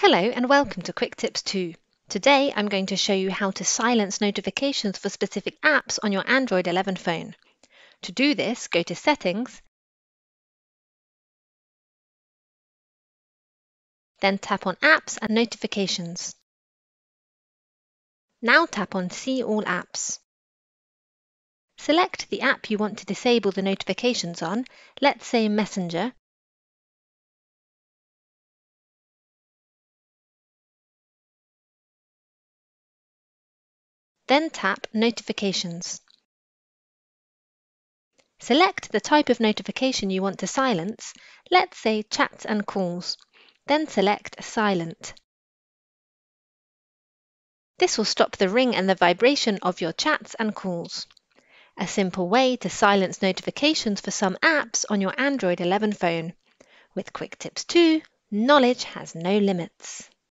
Hello and welcome to QuickTipsTo. Today I'm going to show you how to silence notifications for specific apps on your Android 11 phone. To do this, go to Settings, then tap on Apps and Notifications. Now tap on See All Apps. Select the app you want to disable the notifications on, let's say Messenger, Then tap Notifications. Select the type of notification you want to silence, let's say chats and calls, then select Silent. This will stop the ring and the vibration of your chats and calls. A simple way to silence notifications for some apps on your Android 11 phone. With QuickTipsTo, knowledge has no limits.